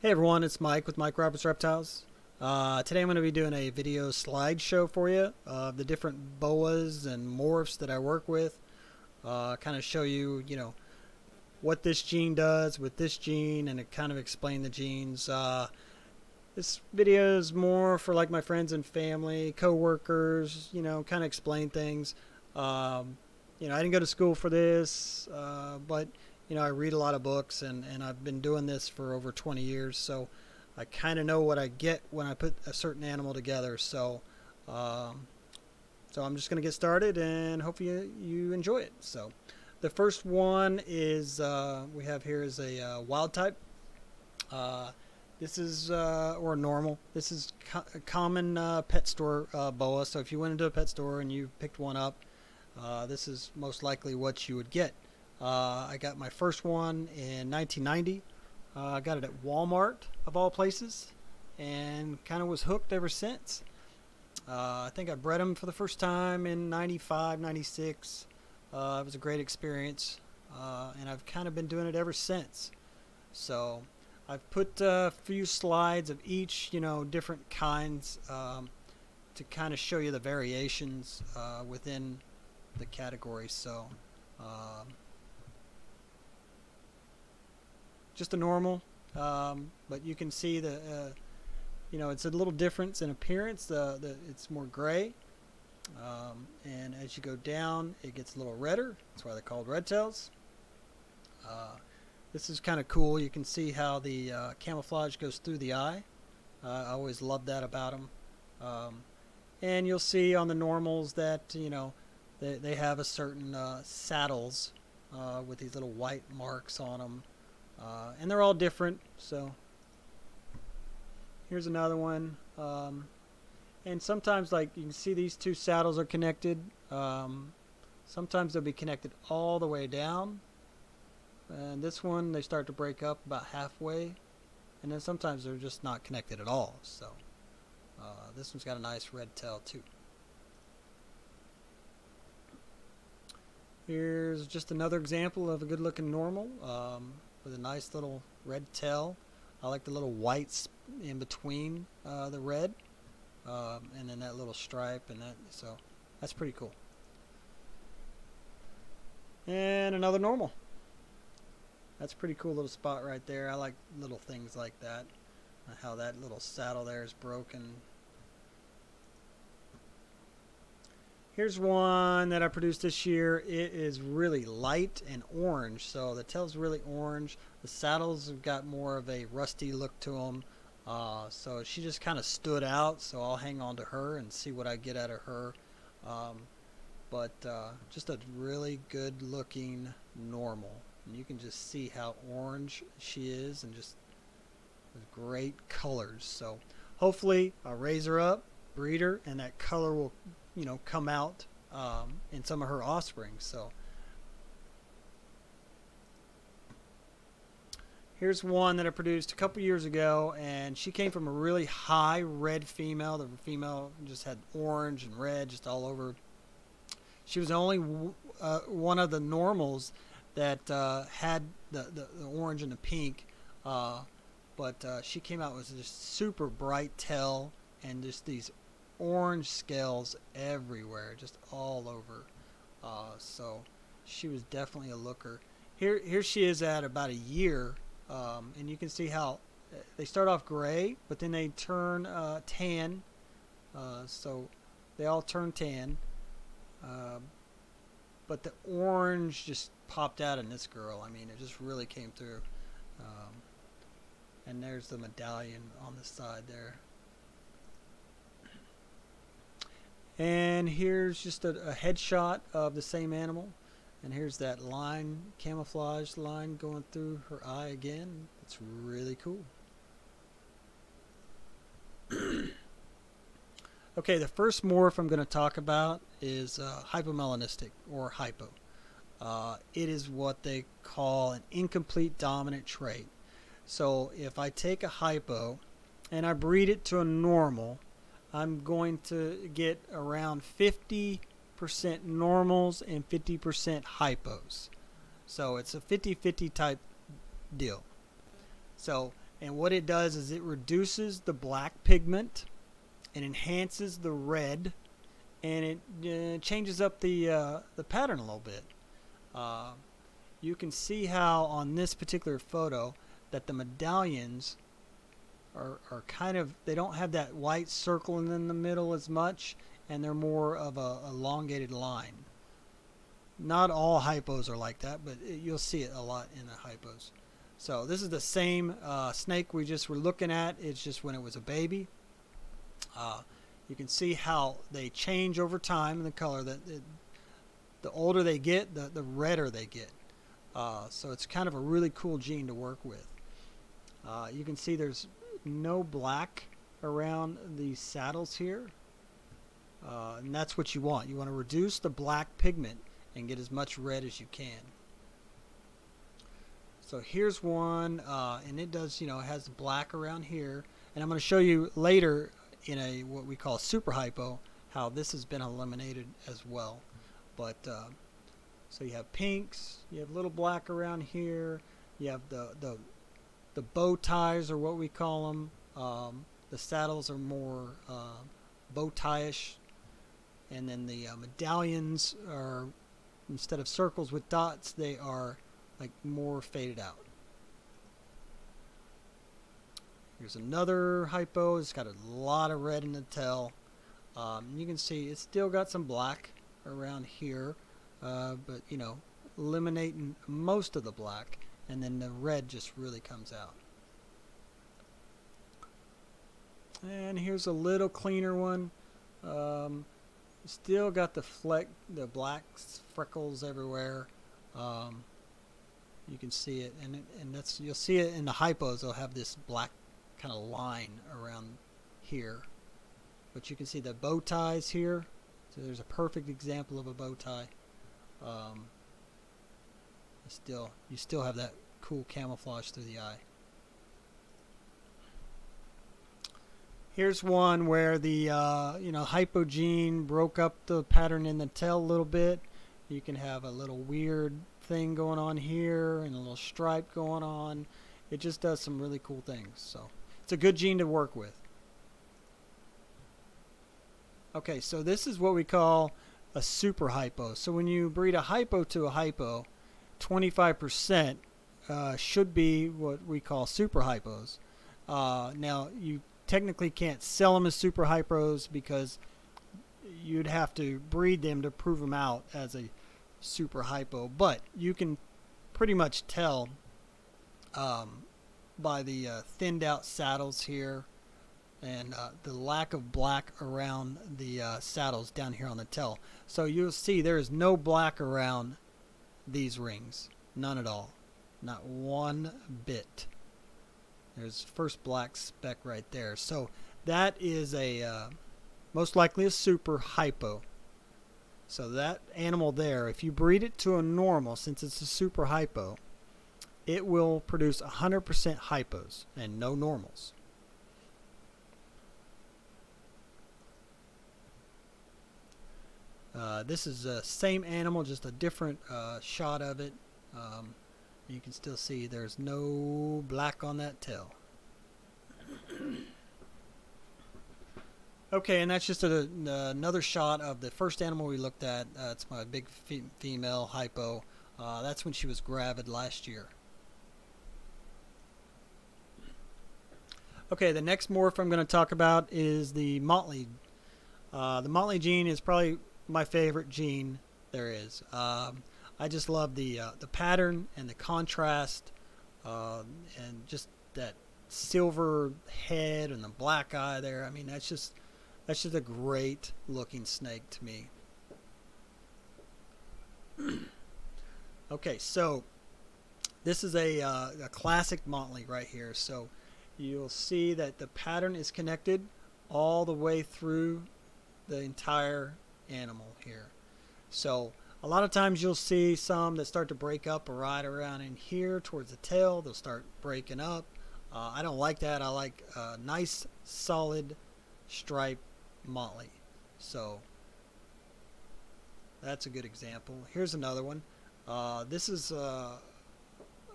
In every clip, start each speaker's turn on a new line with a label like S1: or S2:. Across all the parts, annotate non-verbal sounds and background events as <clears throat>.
S1: Hey everyone, it's Mike with Mike Roberts Reptiles. Uh, today I'm going to be doing a video slideshow for you of the different boas and morphs that I work with. Uh, kind of show you, you know, what this gene does with this gene and kind of explain the genes. Uh, this video is more for like my friends and family, co-workers, you know, kind of explain things. Um, you know, I didn't go to school for this, uh, but you know, I read a lot of books and, and I've been doing this for over 20 years. So I kind of know what I get when I put a certain animal together. So, um, so I'm just going to get started and hope you, you enjoy it. So the first one is, uh, we have here is a uh, wild type. Uh, this is, uh, or normal. This is co a common uh, pet store uh, boa. So if you went into a pet store and you picked one up, this is most likely what you would get. Uh, I got my first one in 1990. Uh, I got it at Walmart, of all places, and kind of was hooked ever since. Uh, I think I bred them for the first time in 95, 96. Uh, it was a great experience, uh, and I've kind of been doing it ever since. So I've put a few slides of each, you know, different kinds um, to kind of show you the variations uh, within the category. So. Um, just a normal, um, but you can see the, uh, you know, it's a little difference in appearance. The, the it's more gray, um, and as you go down, it gets a little redder. That's why they're called red tails. Uh, this is kind of cool. You can see how the uh, camouflage goes through the eye. I always love that about them. Um, and you'll see on the normals that you know they, they have a certain uh, saddles uh, with these little white marks on them. Uh, and they're all different. So here's another one. Um, and sometimes, like you can see, these two saddles are connected. Um, sometimes they'll be connected all the way down. And this one, they start to break up about halfway. And then sometimes they're just not connected at all. So uh, this one's got a nice red tail too. Here's just another example of a good looking normal. Um, with a nice little red tail. I like the little whites in between uh, the red, um, and then that little stripe, and that so that's pretty cool. And another normal. That's a pretty cool little spot right there. I like little things like that. How that little saddle there is broken Here's one that I produced this year. It is really light and orange. So the tail's really orange. The saddles have got more of a rusty look to them. Uh, so she just kind of stood out. So I'll hang on to her and see what I get out of her. Um, but uh, just a really good looking normal. And you can just see how orange she is and just great colors. So hopefully I'll raise her up, breed her, and that color will you know, come out um, in some of her offspring. So here's one that I produced a couple years ago, and she came from a really high red female. The female just had orange and red just all over. She was only uh, one of the normals that uh, had the, the, the, orange and the pink, uh, but uh, she came out with this super bright tail and just these orange scales everywhere, just all over. Uh, so she was definitely a looker. Here, here she is at about a year, um, and you can see how they start off gray, but then they turn uh, tan. Uh, so they all turn tan. Uh, but the orange just popped out in this girl. I mean, it just really came through. Um, and there's the medallion on the side there. And here's just a, a headshot of the same animal. And here's that line, camouflage line going through her eye again. It's really cool. <clears throat> okay, the first morph I'm going to talk about is uh, hypomelanistic or hypo. Uh, it is what they call an incomplete dominant trait. So if I take a hypo and I breed it to a normal, I'm going to get around 50% normals and 50% hypos. So it's a 50-50 type deal. So And what it does is it reduces the black pigment and enhances the red and it uh, changes up the uh, the pattern a little bit. Uh, you can see how on this particular photo that the medallions are, are kind of they don't have that white circle in the middle as much and they're more of a elongated line. Not all hypos are like that, but it, you'll see it a lot in the hypos. So this is the same uh, snake we just were looking at. It's just when it was a baby. Uh, you can see how they change over time in the color. That the older they get, the, the redder they get. Uh, so it's kind of a really cool gene to work with. Uh, you can see there's no black around the saddles here. Uh, and that's what you want. You want to reduce the black pigment and get as much red as you can. So here's one, uh, and it does, you know, it has black around here. And I'm going to show you later in a what we call super hypo how this has been eliminated as well. But uh, so you have pinks, you have little black around here, you have the the the bow ties are what we call them. Um, the saddles are more uh, bow tie-ish, and then the uh, medallions are instead of circles with dots, they are like more faded out. Here's another hypo. It's got a lot of red in the tail. Um, you can see it's still got some black around here, uh, but you know, eliminating most of the black, and then the red just really comes out. And here's a little cleaner one. Um, still got the fleck, the black freckles everywhere. Um, you can see it, and and that's you'll see it in the hypos. They'll have this black kind of line around here. But you can see the bow ties here. So there's a perfect example of a bow tie. Um, still, you still have that cool camouflage through the eye. Here's one where the uh, you know hypogene broke up the pattern in the tail a little bit. You can have a little weird thing going on here and a little stripe going on. It just does some really cool things. So. It's a good gene to work with. Okay, so this is what we call a super hypo. So when you breed a hypo to a hypo, 25% uh, should be what we call super hypos. Uh, now, you technically can't sell them as super hypos because you'd have to breed them to prove them out as a super hypo. But you can pretty much tell um, by the uh, thinned out saddles here and uh, the lack of black around the uh, saddles down here on the tail. So you'll see there is no black around these rings. None at all. Not one bit. There's first black speck right there. So that is a uh, most likely a super hypo. So that animal there, if you breed it to a normal, since it's a super hypo, it will produce 100% hypos and no normals. Uh, this is the same animal, just a different uh, shot of it. Um, you can still see there's no black on that tail. <coughs> okay, and that's just a, another shot of the first animal we looked at. Uh, it's my big fe female hypo. Uh, that's when she was gravid last year. Okay, the next morph I'm going to talk about is the Motley. Uh, the Motley gene is probably my favorite gene there is. Um, I just love the uh, the pattern and the contrast, uh, and just that silver head and the black eye there. I mean, that's just that's just a great looking snake to me. <clears throat> okay, so this is a, uh, a classic Motley right here. So you'll see that the pattern is connected all the way through the entire animal here. So a lot of times you'll see some that start to break up right around in here towards the tail. They'll start breaking up. Uh, I don't like that. I like a nice solid stripe motley. So that's a good example. Here's another one. Uh, this is uh,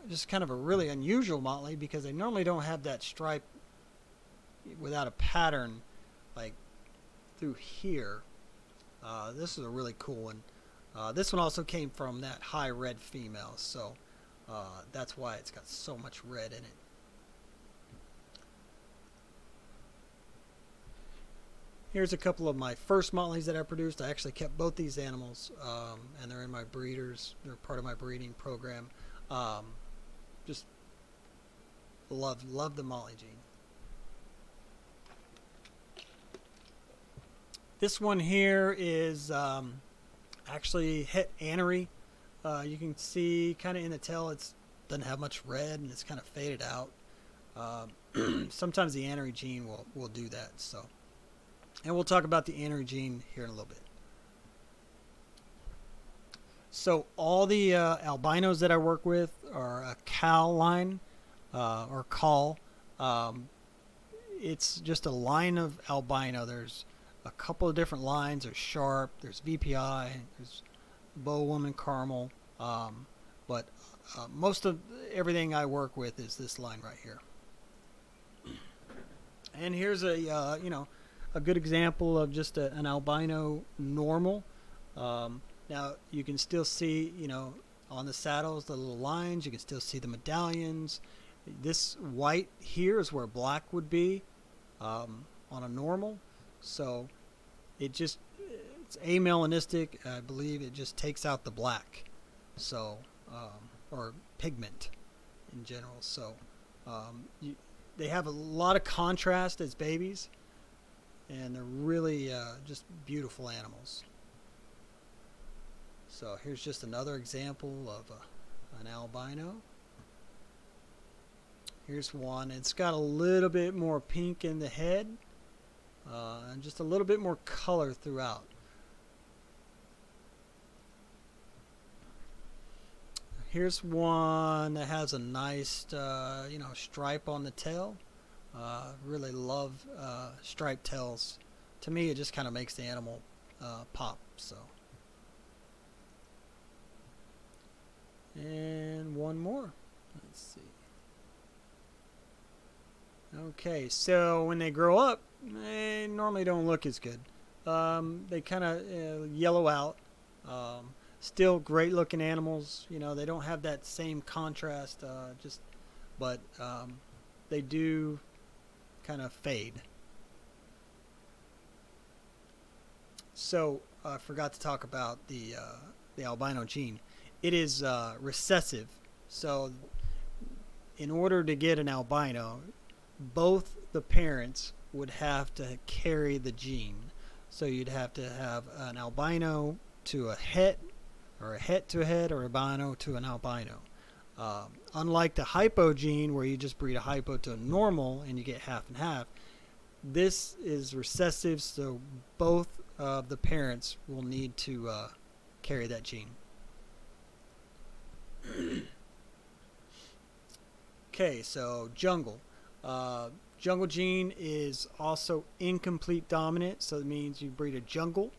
S1: just kind of a really unusual motley because they normally don't have that stripe without a pattern like through here. Uh, this is a really cool one. Uh, this one also came from that high red female, so uh, that's why it's got so much red in it. Here's a couple of my first motleys that I produced. I actually kept both these animals, um, and they're in my breeders. They're part of my breeding program. Um, just love love the motley gene. This one here is um, actually het anery. Uh, you can see kind of in the tail it doesn't have much red and it's kind of faded out. Um, <clears throat> sometimes the anery gene will, will do that. So, And we'll talk about the anery gene here in a little bit. So all the uh, albinos that I work with are a CAL line uh, or Kahl. Um, it's just a line of albino. There's a couple of different lines. There's Sharp, there's VPI, there's Bow Woman Caramel. Um, but uh, most of everything I work with is this line right here. And here's a uh, you know a good example of just a, an albino normal. Um, now you can still see, you know, on the saddles the little lines. You can still see the medallions. This white here is where black would be um, on a normal. So it just it's amelanistic. I believe it just takes out the black. So um, or pigment in general. So um, you, they have a lot of contrast as babies, and they're really uh, just beautiful animals. So here's just another example of a, an albino. Here's one. It's got a little bit more pink in the head uh, and just a little bit more color throughout. Here's one that has a nice, uh, you know, stripe on the tail. Uh, really love uh, striped tails. To me, it just kind of makes the animal uh, pop. So. And one more. Let's see. Okay, so when they grow up, they normally don't look as good. Um, they kind of uh, yellow out. Um, still great looking animals. You know, they don't have that same contrast. Uh, just, but um, they do kind of fade. So I forgot to talk about the uh, the albino gene it is uh, recessive. So, in order to get an albino, both the parents would have to carry the gene. So, you'd have to have an albino to a het, or a het to a het, or albino to an albino. Um, unlike the hypo gene, where you just breed a hypo to a normal and you get half and half, this is recessive, so both of the parents will need to uh, carry that gene. <coughs> okay, so jungle. Uh, jungle gene is also incomplete dominant, so it means you breed a jungle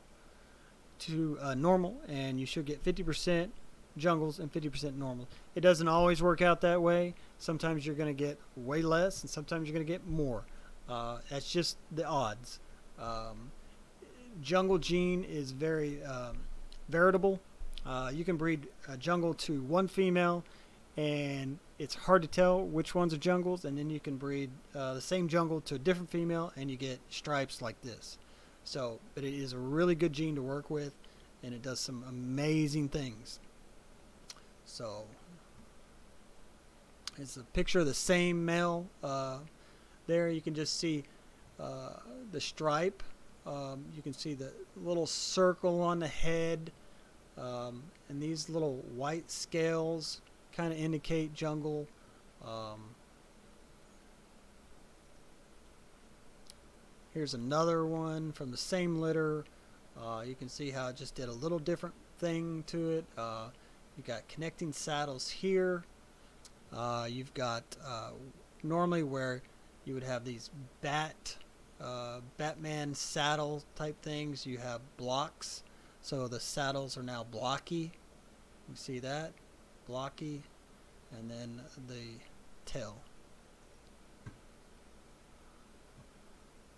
S1: to uh, normal, and you should get 50% jungles and 50% normal. It doesn't always work out that way. Sometimes you're going to get way less, and sometimes you're going to get more. Uh, that's just the odds. Um, jungle gene is very um, veritable. Uh, you can breed a jungle to one female, and it's hard to tell which ones are jungles. And then you can breed uh, the same jungle to a different female, and you get stripes like this. So, but it is a really good gene to work with, and it does some amazing things. So, it's a picture of the same male. Uh, there, you can just see uh, the stripe. Um, you can see the little circle on the head. Um, and these little white scales kind of indicate jungle. Um, here's another one from the same litter. Uh, you can see how it just did a little different thing to it. Uh, you got connecting saddles here. Uh, you've got uh, normally where you would have these bat, uh, Batman saddle type things. You have blocks so the saddles are now blocky. You see that? Blocky. and then the tail.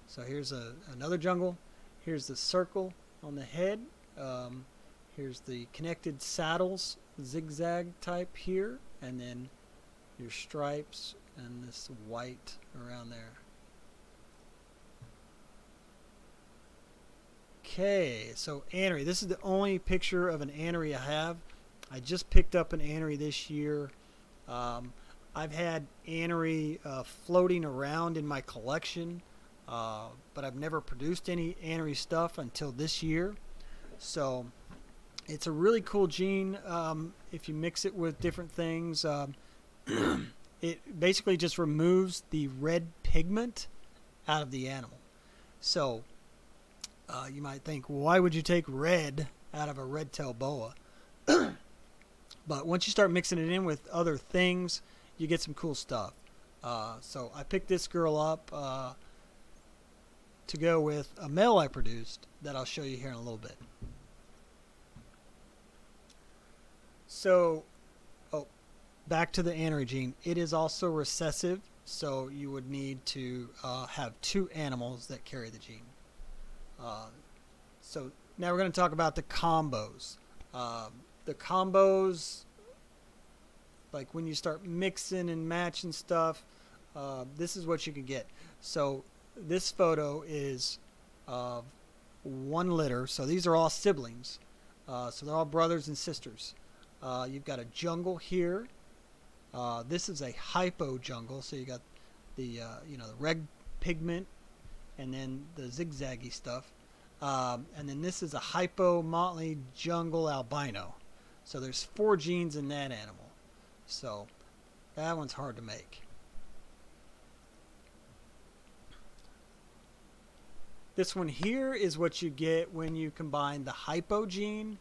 S1: So here's a, another jungle. Here's the circle on the head. Um, here's the connected saddles, zigzag type here, and then your stripes and this white around there. Okay, so anery. This is the only picture of an anery I have. I just picked up an anery this year. Um, I've had anery uh, floating around in my collection, uh, but I've never produced any anery stuff until this year. So it's a really cool gene um, if you mix it with different things. Um, <clears throat> it basically just removes the red pigment out of the animal. So uh, you might think, why would you take red out of a red-tailed boa? <clears throat> but once you start mixing it in with other things, you get some cool stuff. Uh, so I picked this girl up uh, to go with a male I produced that I'll show you here in a little bit. So, oh, back to the anery gene. It is also recessive, so you would need to uh, have two animals that carry the gene. Uh, so now we're going to talk about the combos. Um, the combos, like when you start mixing and matching stuff, uh, this is what you can get. So this photo is of one litter. So these are all siblings. Uh, so they're all brothers and sisters. Uh, you've got a jungle here. Uh, this is a hypo jungle. So you got the uh, you know the red pigment and then the zigzaggy stuff. Um, and then this is a hypo motley jungle albino. So there's four genes in that animal. So that one's hard to make. This one here is what you get when you combine the hypo gene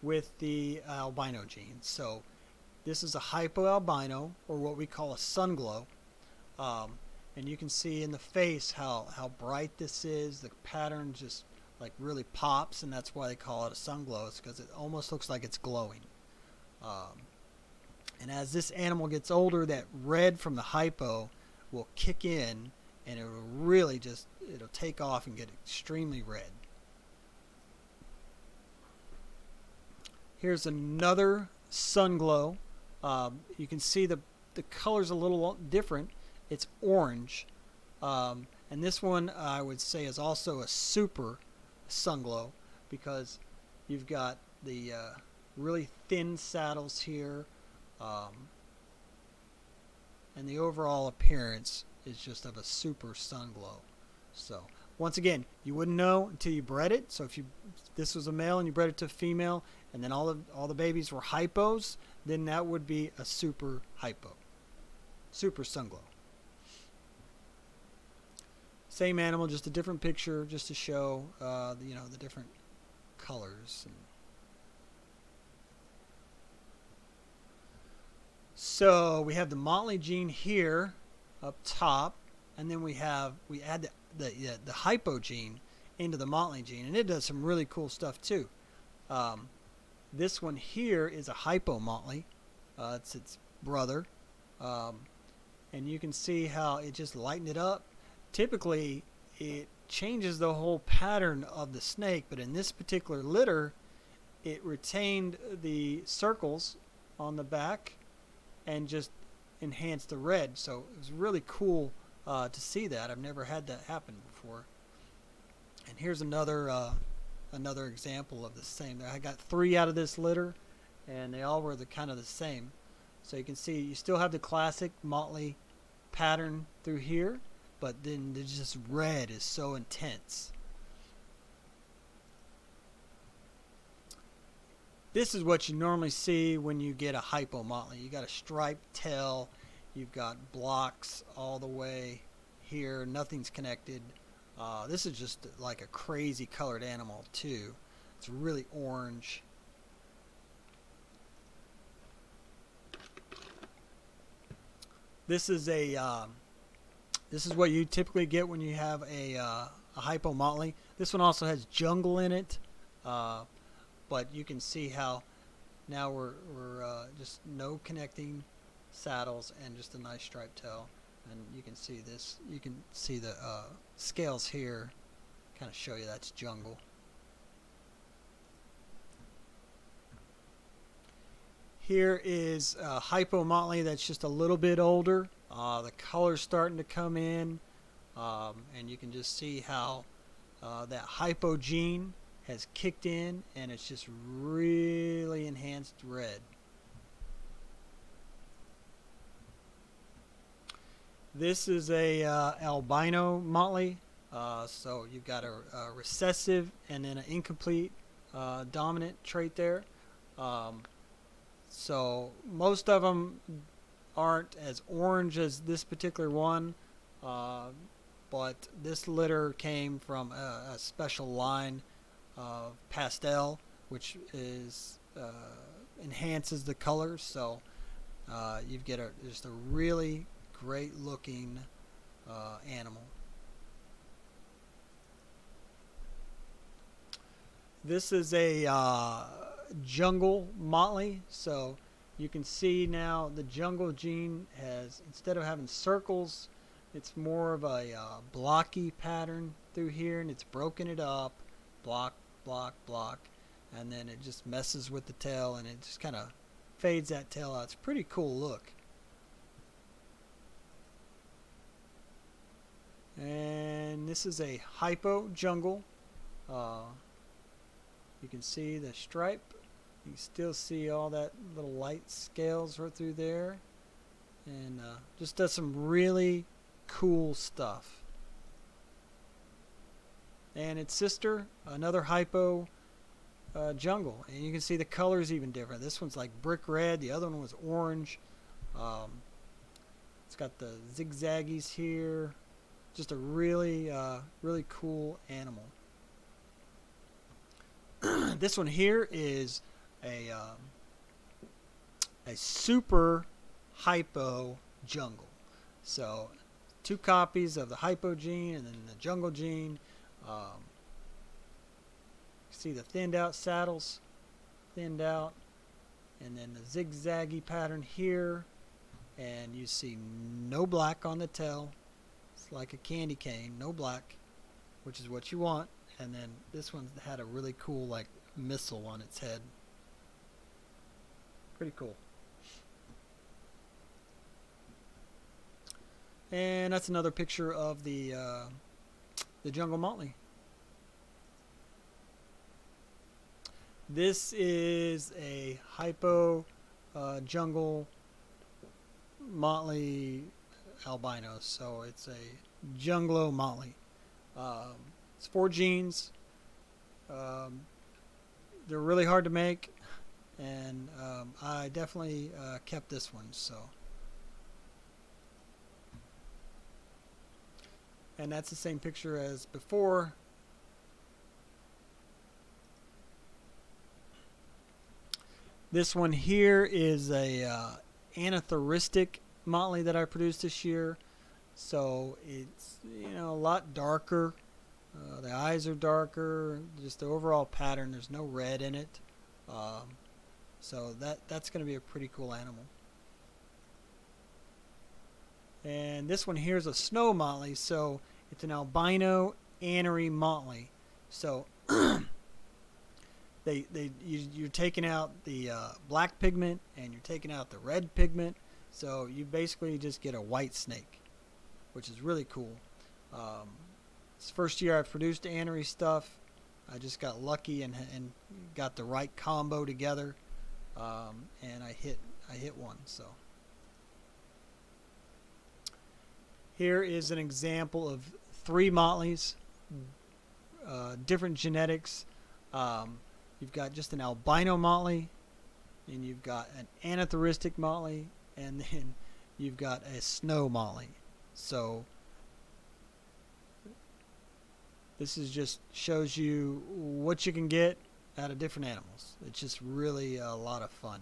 S1: with the albino gene. So this is a hypo albino, or what we call a sun glow. Um, and you can see in the face how, how bright this is. The pattern just like really pops, and that's why they call it a sun glow. It's because it almost looks like it's glowing. Um, and as this animal gets older, that red from the hypo will kick in, and it will really just it'll take off and get extremely red. Here's another sun glow. Um, you can see the the color's a little different. It's orange. Um, and this one I would say is also a super sun glow because you've got the uh, really thin saddles here. Um, and the overall appearance is just of a super sun glow. So once again, you wouldn't know until you bred it. So if you this was a male and you bred it to a female, and then all the all the babies were hypos, then that would be a super hypo, super sun glow. Same animal, just a different picture, just to show uh, you know the different colors. So we have the Motley gene here up top, and then we have we add the the, yeah, the hypo gene into the Motley gene, and it does some really cool stuff too. Um, this one here is a hypo Motley. Uh, it's its brother, um, and you can see how it just lightened it up typically it changes the whole pattern of the snake, but in this particular litter, it retained the circles on the back and just enhanced the red. So it was really cool uh, to see that. I've never had that happen before. And here's another uh, another example of the same. I got three out of this litter, and they all were the kind of the same. So you can see you still have the classic motley pattern through here, but then the just red is so intense. This is what you normally see when you get a hypo motley. You got a striped tail, you've got blocks all the way here, nothing's connected. Uh, this is just like a crazy colored animal too. It's really orange. This is a um, this is what you typically get when you have a, uh, a hypo motley. This one also has jungle in it, uh, but you can see how now we're, we're uh, just no connecting saddles and just a nice striped tail. And you can see this. You can see the uh, scales here. Kind of show you that's jungle. Here is a hypo motley that's just a little bit older. Uh, the color's starting to come in, um, and you can just see how uh, that hypo gene has kicked in, and it's just really enhanced red. This is a uh, albino motley, uh, so you've got a, a, recessive and then an incomplete uh, dominant trait there. Um, so most of them aren't as orange as this particular one, uh, but this litter came from a, a special line of pastel, which is uh, enhances the colors. So uh, you get a just a really great looking uh, animal. This is a uh, jungle motley. So you can see now the jungle gene has, instead of having circles, it's more of a uh, blocky pattern through here and it's broken it up. Block, block, block. And then it just messes with the tail and it just kind of fades that tail out. It's pretty cool look. And this is a hypo jungle. Uh, you can see the stripe you still see all that little light scales right through there. And uh, just does some really cool stuff. And its sister, another hypo uh, jungle. And you can see the colors even different. This one's like brick red. The other one was orange. Um, it's got the zigzaggies here. Just a really, uh, really cool animal. <clears throat> this one here is a um, a super hypo jungle. So two copies of the hypo gene and then the jungle gene. Um, see the thinned out saddles, thinned out, and then the zigzaggy pattern here. And you see no black on the tail. It's like a candy cane, no black, which is what you want. And then this one had a really cool like missile on its head. Pretty cool. And that's another picture of the uh, the jungle motley. This is a hypo uh, jungle motley albino, so it's a junglow motley. Um, it's four genes. Um, they're really hard to make and um, I definitely uh, kept this one so. And that's the same picture as before. This one here is a uh, anerythristic motley that I produced this year. So it's you know a lot darker. Uh, the eyes are darker. Just the overall pattern there's no red in it. Um, so that that's going to be a pretty cool animal. And this one here is a snow motley, so it's an albino anery motley. So <clears throat> they they you, you're taking out the uh, black pigment and you're taking out the red pigment, so you basically just get a white snake, which is really cool. Um, it's first year I've produced anery stuff. I just got lucky and and got the right combo together um, and I hit I hit one. So here is an example of three motleys, uh, different genetics. Um, you've got just an albino motley, and you've got an anerythristic motley, and <laughs> then you've got a snow motley. So this is just shows you what you can get out of different animals. It's just really a lot of fun.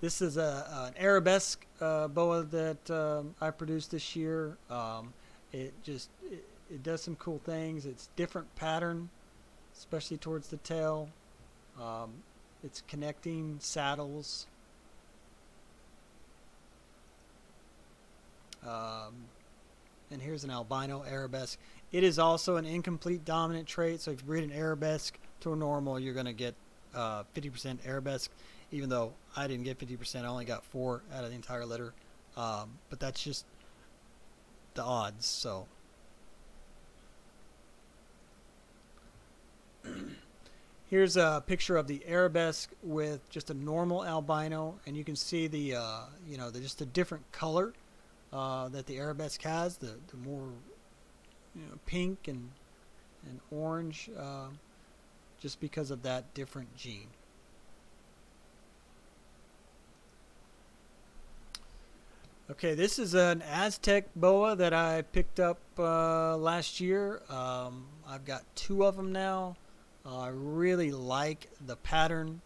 S1: This is a, an arabesque uh, boa that um, I produced this year. Um, it just it, it, does some cool things. It's different pattern, especially towards the tail. Um, it's connecting saddles. Um, and here's an albino arabesque. It is also an incomplete dominant trait, so if you breed an arabesque to a normal, you're going to get 50% uh, arabesque, even though I didn't get 50%. I only got 4 out of the entire litter. Um, but that's just the odds, so... <clears throat> Here's a picture of the arabesque with just a normal albino, and you can see the, uh, you know, the, just a different color uh, that the arabesque has, the, the more you know, pink and, and orange, uh, just because of that different gene. Okay, this is an Aztec boa that I picked up uh, last year. Um, I've got two of them now. Uh, I really like the pattern.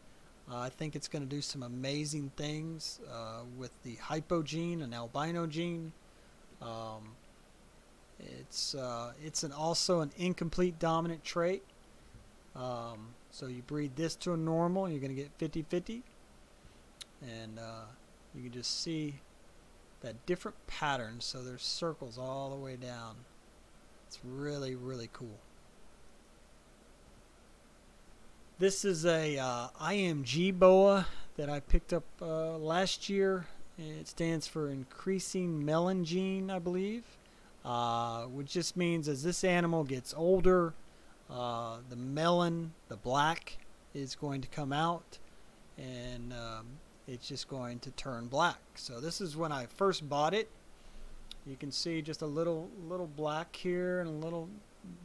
S1: Uh, I think it's going to do some amazing things uh, with the hypogene and albino gene. Um, it's uh, it's an also an incomplete dominant trait. Um, so you breed this to a normal, you're going to get 50-50. And uh, you can just see that different pattern. So there's circles all the way down. It's really, really cool. This is a uh, IMG boa that I picked up uh, last year. It stands for increasing melon gene, I believe, uh, which just means as this animal gets older, uh, the melon, the black, is going to come out, and um, it's just going to turn black. So this is when I first bought it. You can see just a little little black here and a little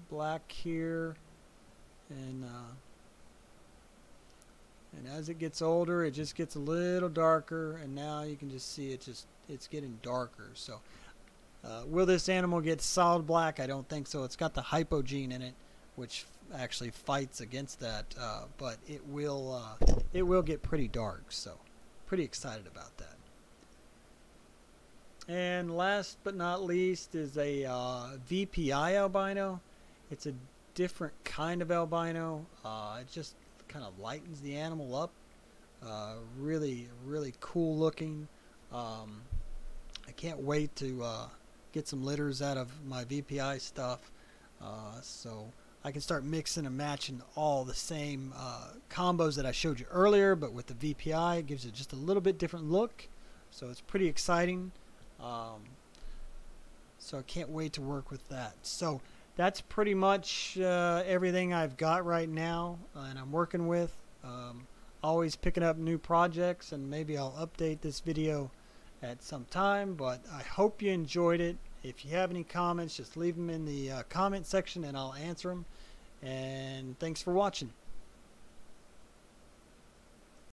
S1: black here, and uh, and as it gets older it just gets a little darker and now you can just see it just it's getting darker so uh, will this animal get solid black? I don't think so. It's got the hypogene in it which actually fights against that uh, but it will uh, it will get pretty dark so pretty excited about that. And last but not least is a uh, VPI albino. It's a different kind of albino. Uh, it just kind of lightens the animal up. Uh, really, really cool looking. Um, I can't wait to uh, get some litters out of my VPI stuff uh, so I can start mixing and matching all the same uh, combos that I showed you earlier but with the VPI it gives it just a little bit different look. So it's pretty exciting. Um, so I can't wait to work with that. So that's pretty much uh, everything I've got right now and I'm working with. Um, always picking up new projects and maybe I'll update this video at some time but I hope you enjoyed it. If you have any comments just leave them in the uh, comment section and I'll answer them and thanks for watching.